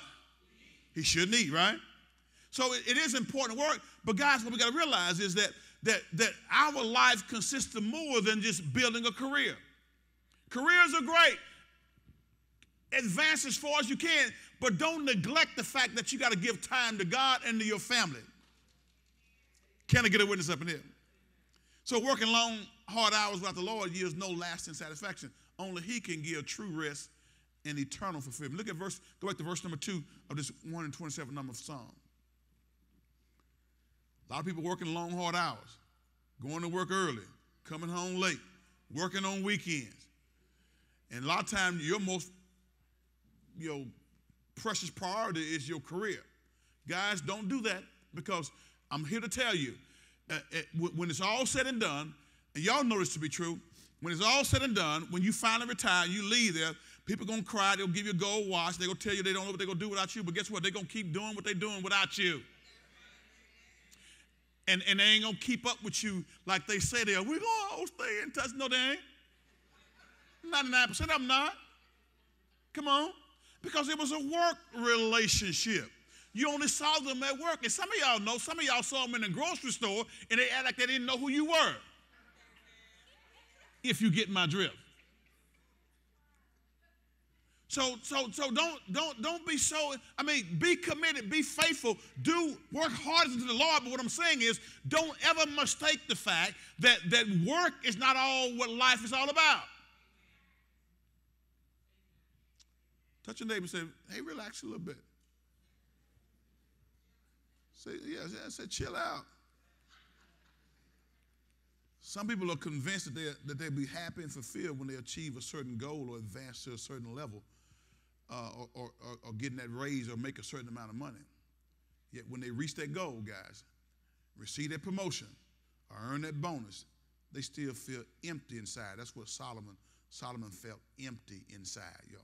Speaker 1: He shouldn't eat, right? So it, it is important work, but guys, what we got to realize is that, that, that our life consists of more than just building a career. Careers are great. Advance as far as you can, but don't neglect the fact that you got to give time to God and to your family. Can I get a witness up in here? So working long, hard hours without the Lord yields no lasting satisfaction. Only He can give true rest and eternal fulfillment. Look at verse, go back to verse number two of this 1 and 27 number of Psalm. A lot of people working long, hard hours, going to work early, coming home late, working on weekends. And a lot of times your most your precious priority is your career. Guys, don't do that because I'm here to tell you, uh, uh, when it's all said and done, and y'all know this to be true, when it's all said and done, when you finally retire, you leave there, people gonna cry, they'll give you a gold watch, they're gonna tell you they don't know what they're gonna do without you, but guess what? They're gonna keep doing what they're doing without you. And, and they ain't gonna keep up with you like they say they are. We're gonna stay in touch. No, they ain't. 99% of them not. Come on. Because it was a work relationship. You only saw them at work. And some of y'all know, some of y'all saw them in the grocery store and they act like they didn't know who you were. If you get my drift. So, so, so don't, don't, don't be so, I mean, be committed, be faithful, do work hard to the Lord. But what I'm saying is, don't ever mistake the fact that, that work is not all what life is all about. Touch your neighbor and say, hey, relax a little bit. Say, yeah, I said, chill out. Some people are convinced that, they that they'll be happy and fulfilled when they achieve a certain goal or advance to a certain level uh, or, or, or, getting that raise or make a certain amount of money. Yet when they reach that goal, guys, receive that promotion or earn that bonus, they still feel empty inside. That's what Solomon, Solomon felt empty inside, y'all.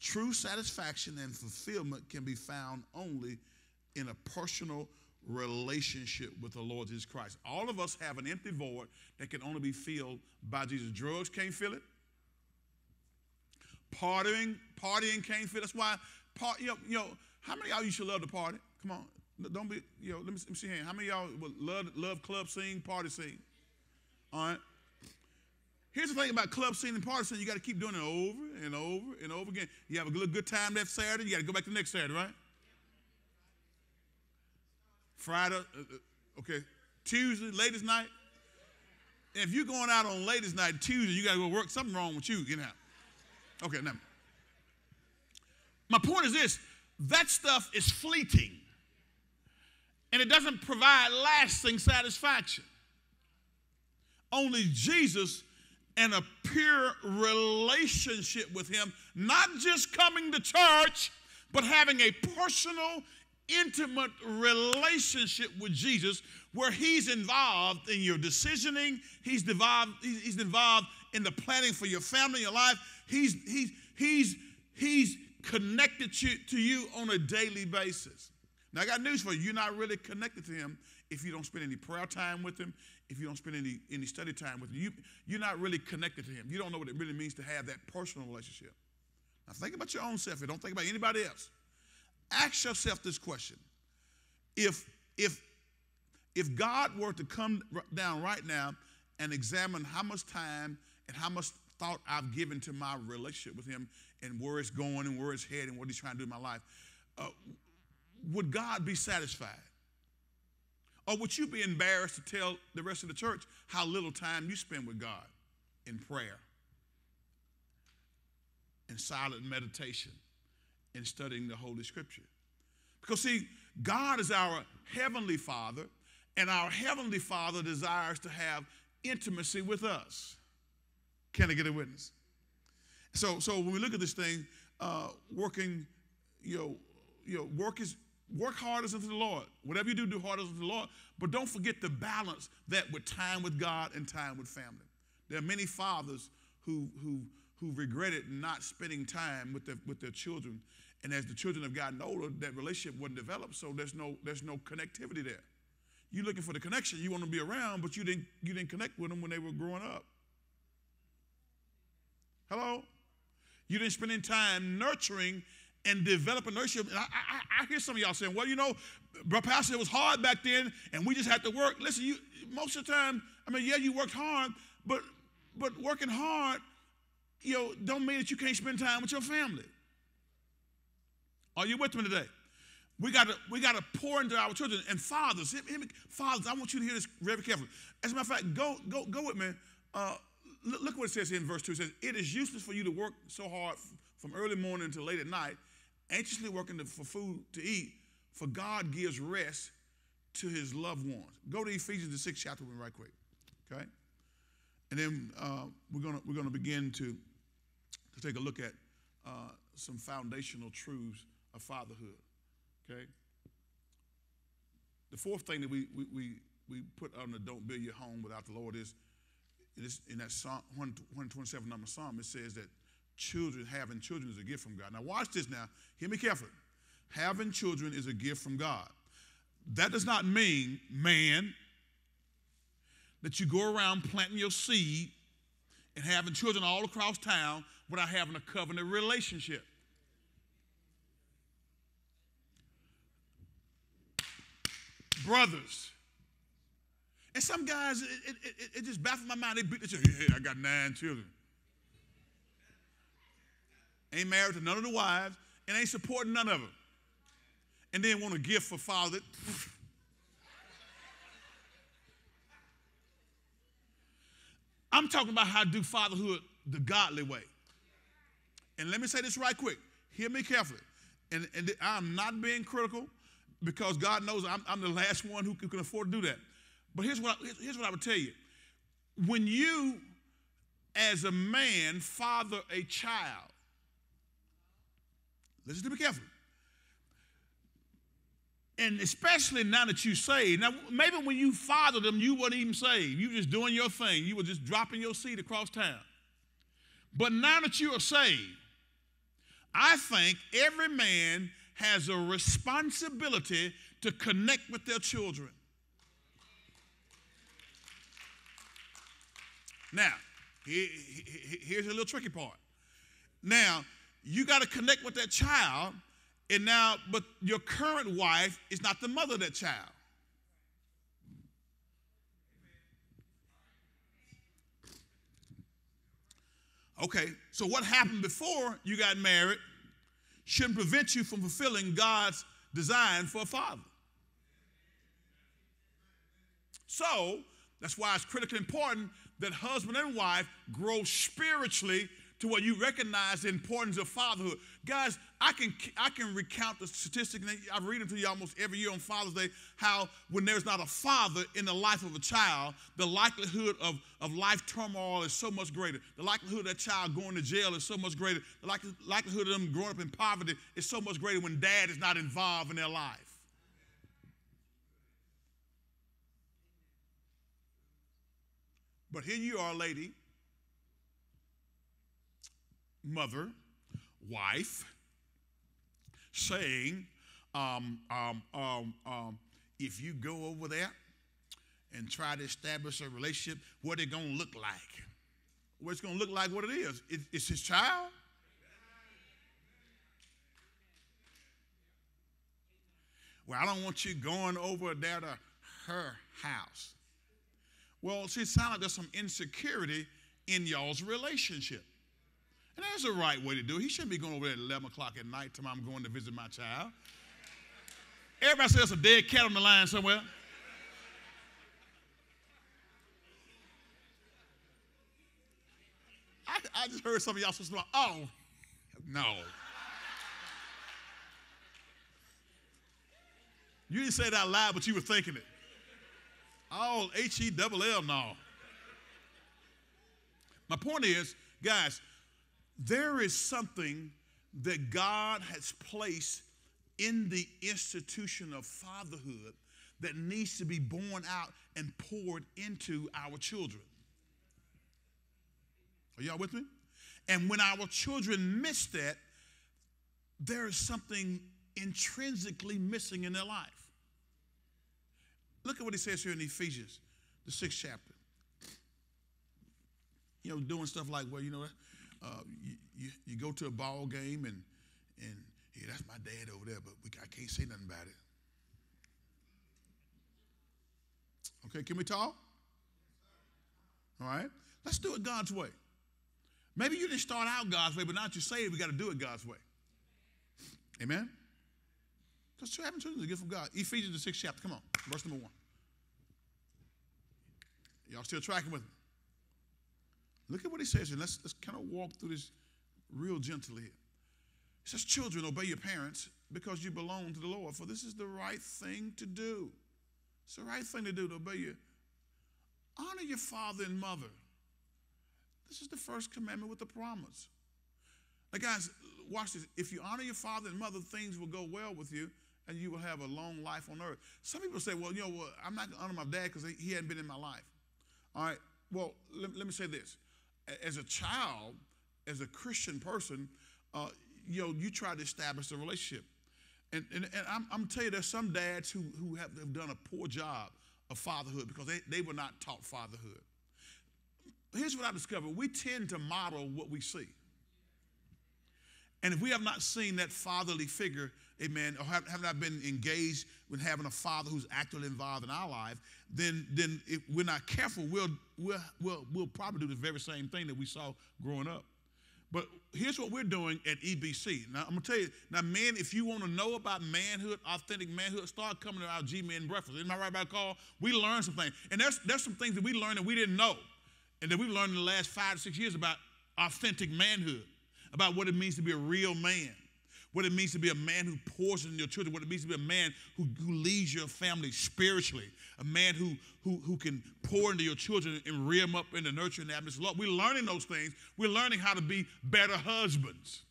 Speaker 1: True satisfaction and fulfillment can be found only in a personal relationship with the Lord Jesus Christ. All of us have an empty void that can only be filled by Jesus. Drugs can't fill it. Partying, partying can't fill. It. That's why, part, you know, you know, how many y'all you should love to party? Come on, don't be, you know, let me, let me see here. How many of y'all would love, love club scene, party scene? All right. Here's the thing about club scene and party scene, you got to keep doing it over and over and over again. You have a good, good time that Saturday, you got to go back to the next Saturday, right? Friday, uh, uh, okay, Tuesday, latest night. If you're going out on latest night, Tuesday, you got to go work. Something wrong with you, you know. Okay, now. My point is this that stuff is fleeting, and it doesn't provide lasting satisfaction. Only Jesus and a pure relationship with Him, not just coming to church, but having a personal, intimate relationship with Jesus where He's involved in your decisioning, He's involved, he's involved in the planning for your family, your life. He's, he's, he's, he's connected to, to you on a daily basis. Now, I got news for you. You're not really connected to Him if you don't spend any prayer time with Him, if you don't spend any, any study time with Him. You, you're not really connected to Him. You don't know what it really means to have that personal relationship. Now, think about your own self. Don't think about anybody else. Ask yourself this question. If, if, if God were to come down right now and examine how much time and how much thought I've given to my relationship with Him and where it's going and where it's heading and what He's trying to do in my life, uh, would God be satisfied? Or would you be embarrassed to tell the rest of the church how little time you spend with God in prayer, in silent meditation, in studying the Holy Scripture? Because, see, God is our heavenly Father, and our heavenly Father desires to have intimacy with us. Can I get a witness? So, so when we look at this thing, uh, working, you know, you know, work is work hard as unto the Lord. Whatever you do, do hard as unto the Lord. But don't forget to balance that with time with God and time with family. There are many fathers who who who regretted not spending time with their with their children. And as the children have gotten older, that relationship wasn't developed, so there's no there's no connectivity there. You're looking for the connection. You want to be around, but you didn't you didn't connect with them when they were growing up. Hello? You didn't spend any time nurturing and developing nurture. And I, I, I, hear some of y'all saying, well, you know, bro, Pastor, it was hard back then and we just had to work. Listen, you most of the time, I mean, yeah, you worked hard, but but working hard, you know, don't mean that you can't spend time with your family. Are you with me today? We got to we got to pour into our children and fathers. Fathers, I want you to hear this very carefully. As a matter of fact, go go go with me. Uh, look what it says in verse 2. It says, It is useless for you to work so hard from early morning until late at night, anxiously working for food to eat, for God gives rest to his loved ones. Go to Ephesians, the sixth chapter, right quick. Okay? And then uh, we're going we're gonna begin to, to take a look at uh, some foundational truths of fatherhood. Okay? The fourth thing that we, we, we, we put on the don't build your home without the Lord is in that Psalm 127 number Psalm, it says that children, having children is a gift from God. Now, watch this now. Hear me carefully. Having children is a gift from God. That does not mean, man, that you go around planting your seed and having children all across town without having a covenant relationship. Brothers, and some guys, it, it, it, just baffles my mind. They beat the children. Yeah, I got nine children. Ain't married to none of the wives and ain't supporting none of them. And then want a gift for father. I'm talking about how to do fatherhood the godly way. And let me say this right quick. Hear me carefully. And, and I'm not being critical because God knows I'm, I'm the last one who can afford to do that. But here's what, I, here's what I would tell you. When you, as a man, father a child, listen to me carefully. And especially now that you saved. Now, maybe when you fathered them, you weren't even saved. You were just doing your thing. You were just dropping your seed across town. But now that you are saved, I think every man has a responsibility to connect with their children. Now, here's a little tricky part. Now, you got to connect with that child, and now, but your current wife is not the mother of that child. Okay, so what happened before you got married shouldn't prevent you from fulfilling God's design for a father. So, that's why it's critically important that husband and wife grow spiritually to where you recognize the importance of fatherhood. Guys, I can I can recount the statistic, and I read them to you almost every year on Father's Day, how when there's not a father in the life of a child, the likelihood of, of life turmoil is so much greater. The likelihood of that child going to jail is so much greater. The likelihood of them growing up in poverty is so much greater when dad is not involved in their life. But here you are, lady, mother, wife, saying, um, um, um, um, if you go over there and try to establish a relationship, what it gonna look like? What it's gonna look like what it is. It, it's his child. Well, I don't want you going over there to her house. Well, see, it sounds like there's some insecurity in y'all's relationship. And that's the right way to do it. He shouldn't be going over there at 11 o'clock at night till I'm going to visit my child. Everybody says a dead cat on the line somewhere. I, I just heard some of y'all say, oh, no. You didn't say out loud, but you were thinking it. Oh, H E double L, no. My point is, guys, there is something that God has placed in the institution of fatherhood that needs to be born out and poured into our children. Are y'all with me? And when our children miss that, there is something intrinsically missing in their life. Look at what he says here in Ephesians, the sixth chapter. You know, doing stuff like, well, you know, uh, you, you, you, go to a ball game and, and yeah, that's my dad over there, but we, I can't say nothing about it. Okay, can we talk? All right, let's do it God's way. Maybe you didn't start out God's way, but now that you say it, we got to do it God's way. Amen? Because having children is a gift from God. Ephesians, the sixth chapter. Come on, verse number one. Y'all still tracking with me? Look at what he says here. Let's, let's kind of walk through this real gently here. He says, Children, obey your parents because you belong to the Lord, for this is the right thing to do. It's the right thing to do to obey you. Honor your father and mother. This is the first commandment with the promise. Now, guys, watch this. If you honor your father and mother, things will go well with you and you will have a long life on earth. Some people say, well, you know, well, I'm not going to honor my dad because he hadn't been in my life. All right, well, let, let me say this. As a child, as a Christian person, uh, you know, you try to establish a relationship. And, and, and I'm, I'm telling you, there's some dads who, who have, have done a poor job of fatherhood because they, they were not taught fatherhood. Here's what I discovered we tend to model what we see. And if we have not seen that fatherly figure, amen, or have, have not been engaged with having a father who's actively involved in our life, then, then if we're not careful, we'll, we'll, we'll, we'll probably do the very same thing that we saw growing up. But here's what we're doing at EBC. Now, I'm going to tell you, now, men, if you want to know about manhood, authentic manhood, start coming to our G Men breakfast. Isn't I right about call? We learned some things. And there's, there's some things that we learned that we didn't know and that we've learned in the last five to six years about authentic manhood, about what it means to be a real man what it means to be a man who pours into your children, what it means to be a man who, who leads your family spiritually, a man who, who, who can pour into your children and rear them up in the nurturing atmosphere. Lord, We're learning those things. We're learning how to be better husbands.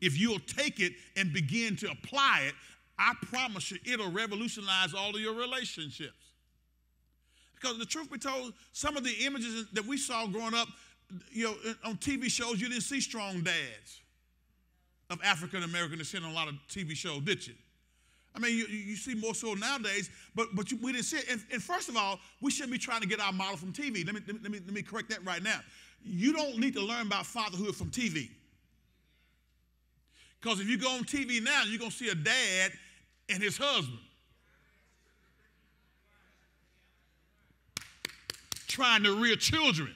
Speaker 1: If you'll take it and begin to apply it, I promise you it'll revolutionize all of your relationships. Because the truth be told, some of the images that we saw growing up, you know, on TV shows, you didn't see strong dads of African American descent on a lot of TV shows, did you? I mean, you, you see more so nowadays, but, but you, we didn't see it. And, and, first of all, we shouldn't be trying to get our model from TV. Let me, let, me, let me correct that right now. You don't need to learn about fatherhood from TV. Because if you go on TV now, you're going to see a dad and his husband trying to rear children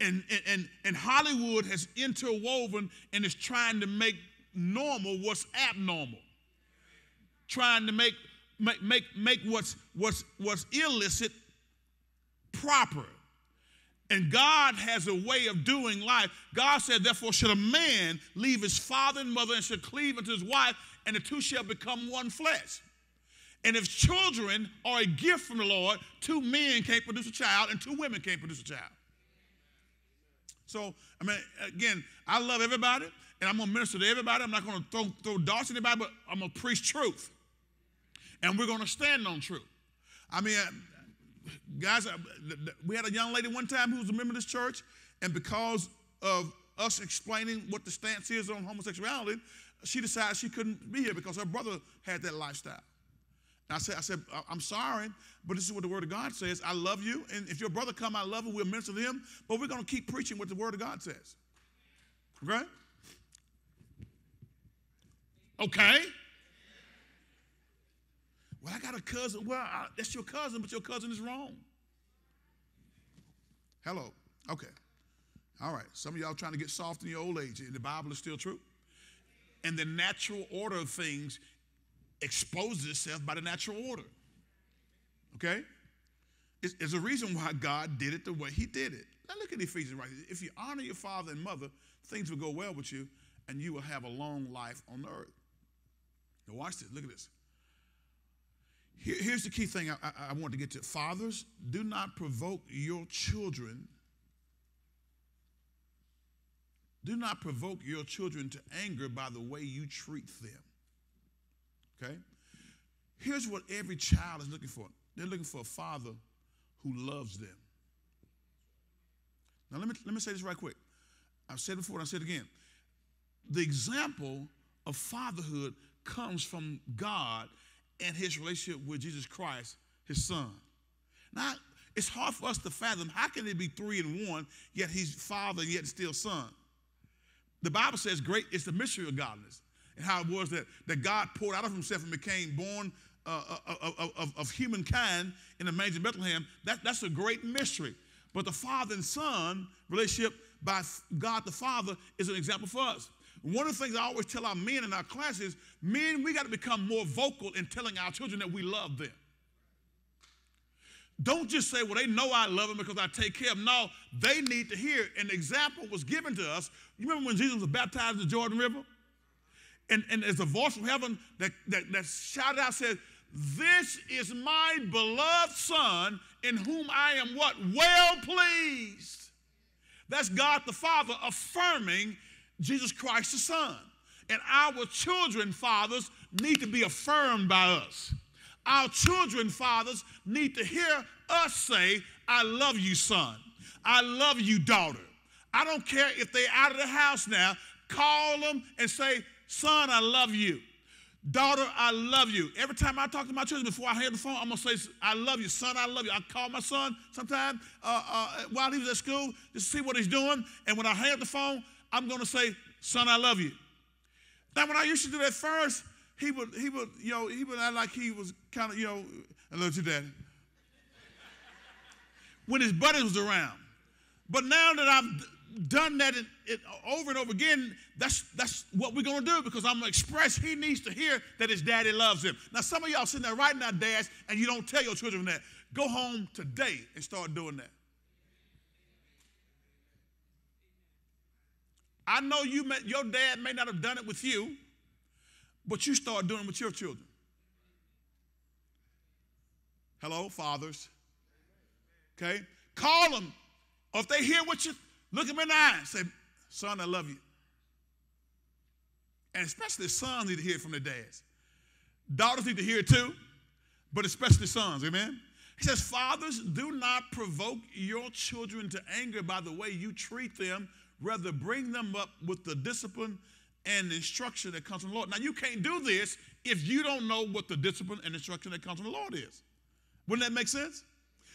Speaker 1: and, and, and Hollywood has interwoven and is trying to make normal what's abnormal. Trying to make, make, make, make what's, what's, what's illicit proper. And God has a way of doing life. God said, Therefore, should a man leave his father and mother and should cleave unto his wife, and the two shall become one flesh. And if children are a gift from the Lord, two men can't produce a child, and two women can't produce a child. So, I mean, again, I love everybody, and I'm gonna minister to everybody. I'm not gonna throw, throw darts at anybody, but I'm gonna preach truth. And we're gonna stand on truth. I mean, guys, uh, we had a young lady one time who was a member of this church, and because of us explaining what the stance is on homosexuality, she decided she couldn't be here because her brother had that lifestyle. I said, I said, I'm sorry, but this is what the Word of God says. I love you, and if your brother come, I love him. We'll minister to him, but we're going to keep preaching what the Word of God says. Okay? Okay. Well, I got a cousin. Well, I, that's your cousin, but your cousin is wrong. Hello. Okay. All right. Some of y'all trying to get soft in your old age, and the Bible is still true. And the natural order of things exposes itself by the natural order. Okay? It's, it's a reason why God did it the way He did it. Now look at Ephesians right. If you honor your father and mother, things will go well with you, and you will have a long life on earth. Now watch this. Look at this. Here, here's the key thing I, I, I want to get to. Fathers, do not provoke your children. Do not provoke your children to anger by the way you treat them. Okay? Here's what every child is looking for they're looking for a father who loves them. Now, let me, let me say this right quick. I've said it before and I'll say it again. The example of fatherhood comes from God and his relationship with Jesus Christ, his son. Now, it's hard for us to fathom how can it be three and one, yet he's father and yet still son? The Bible says great is the mystery of godliness and how it was that, that God poured out of himself and became born uh, uh, uh of, of, of, humankind in the manger Bethlehem. That, that's a great mystery. But the father and son relationship by God the Father is an example for us. One of the things I always tell our men in our classes, men, we got to become more vocal in telling our children that we love them. Don't just say, well, they know I love them because I take care of them. No, they need to hear. An example was given to us. You remember when Jesus was baptized in the Jordan River? And, and there's a voice from heaven that, that, that shouted out, said, This is my beloved Son in whom I am what? Well pleased. That's God the Father affirming Jesus Christ the Son. And our children, fathers, need to be affirmed by us. Our children, fathers, need to hear us say, I love you, son. I love you, daughter. I don't care if they're out of the house now. Call them and say, Son, I love you. Daughter, I love you. Every time I talk to my children before I up the phone, I'm gonna say, I love you. Son, I love you. I call my son sometime uh, uh, while he was at school just to see what he's doing. And when I up the phone, I'm gonna say, Son, I love you. Now, when I used to do that first, he would, he would, you know, he would act like he was kind of, you know, I love you, Daddy. when his buddies was around. But now that I've done that in, over and over again, that's, that's what we're going to do because I'm going to express he needs to hear that his daddy loves him. Now, some of y'all sitting there right now, dads, and you don't tell your children that. Go home today and start doing that. I know you may, your dad may not have done it with you, but you start doing it with your children. Hello, fathers. Okay? Call them. Or if they hear what you Look him in the eye and say, Son, I love you. And especially sons need to hear it from their dads. Daughters need to hear it too, but especially sons, amen? He says, Fathers, do not provoke your children to anger by the way you treat them. Rather, bring them up with the discipline and instruction that comes from the Lord. Now, you can't do this if you don't know what the discipline and instruction that comes from the Lord is. Wouldn't that make sense?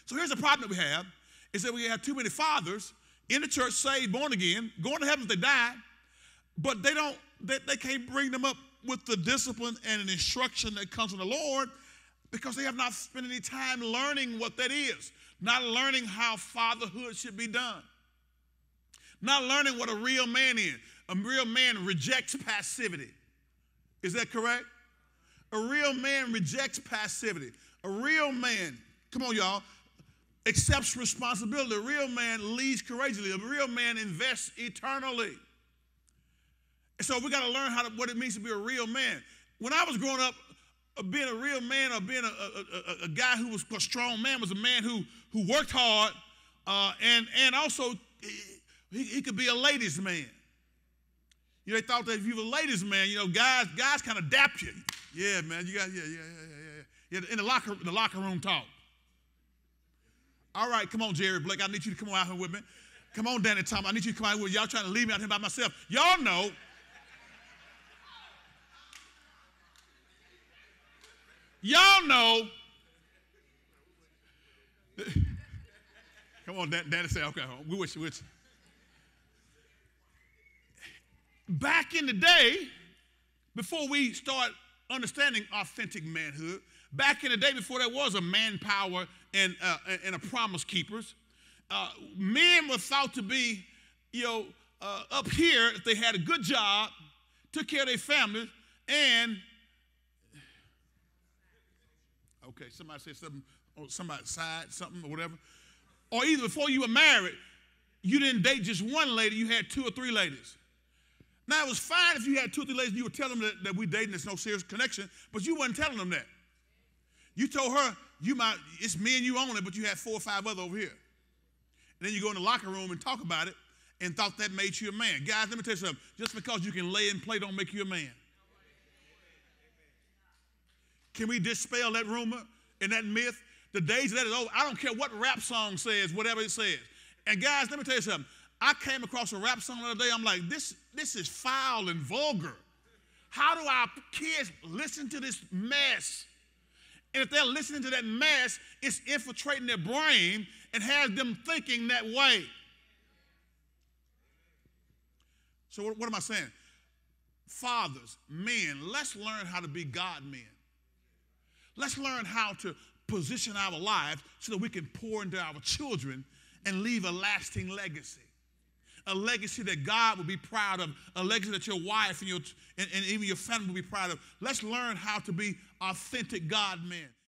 Speaker 1: So here's the problem that we have is that we have too many fathers in the church, saved, born again, going to heaven if they die, but they don't, they, they can't bring them up with the discipline and an instruction that comes from the Lord because they have not spent any time learning what that is, not learning how fatherhood should be done, not learning what a real man is. A real man rejects passivity. Is that correct? A real man rejects passivity. A real man, come on, y'all, accepts responsibility. A real man leads courageously. A real man invests eternally. And so we got to learn how to, what it means to be a real man. When I was growing up, uh, being a real man or being a, a, a, a, guy who was a strong man was a man who, who worked hard uh, and, and also he, he could be a ladies' man. You know, they thought that if you were a ladies' man, you know, guys, guys kind of dap you. Yeah, man, you got, yeah, yeah, yeah, yeah, yeah. In the locker, the locker room talk. All right, come on, Jerry Blake. I need you to come on out here with me. Come on, Danny Tom. I need you to come out here with me. Y'all trying to leave me out here by myself. Y'all know. Y'all know. come on, Danny say, okay, we wish you, wish. Back in the day, before we start understanding authentic manhood, back in the day before there was a manpower and, uh, and a promise keepers, uh, men were thought to be, you know, uh, up here if they had a good job, took care of their families, and okay, somebody said something on somebody's side, something or whatever, or either before you were married, you didn't date just one lady, you had two or three ladies. Now, it was fine if you had two or three ladies you would tell them that, that we dating, there's no serious connection, but you wasn't telling them that. You told her, you might, it's me and you on it, but you had four or five other over here. And then you go in the locker room and talk about it and thought that made you a man. Guys, let me tell you something. Just because you can lay and play don't make you a man. Can we dispel that rumor and that myth? The days of that is over. I don't care what rap song says, whatever it says. And guys, let me tell you something. I came across a rap song the other day. I'm like, this, this is foul and vulgar. How do our kids listen to this mess? And if they're listening to that mess, it's infiltrating their brain and has them thinking that way. So, what, what am I saying? Fathers, men, let's learn how to be God men. Let's learn how to position our lives so that we can pour into our children and leave a lasting legacy a legacy that God will be proud of, a legacy that your wife and, your, and, and even your family will be proud of. Let's learn how to be authentic God men.